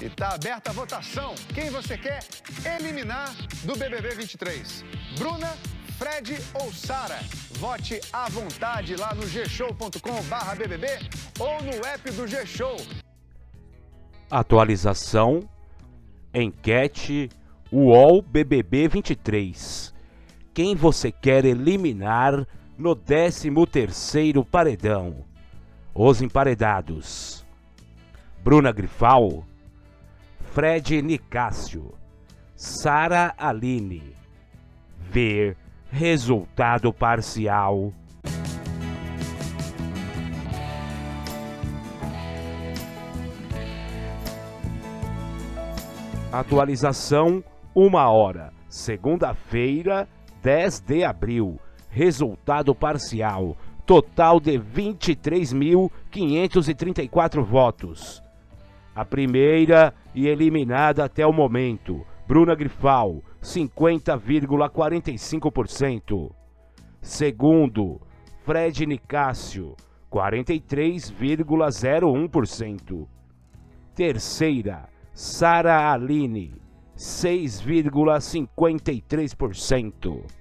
está aberta a votação. Quem você quer eliminar do BBB 23? Bruna, Fred ou Sara? Vote à vontade lá no gshow.com/bbb ou no app do G-Show. Atualização, enquete, UOL BBB 23. Quem você quer eliminar no 13º paredão? Os emparedados. Bruna Grifal, Fred Nicásio, Sara Aline. Ver resultado parcial. Atualização, uma hora, segunda-feira, 10 de abril. Resultado parcial, total de 23.534 votos. A primeira e eliminada até o momento, Bruna Grifal, 50,45%. Segundo, Fred Nicásio, 43,01%. Terceira, Sara Aline, 6,53%.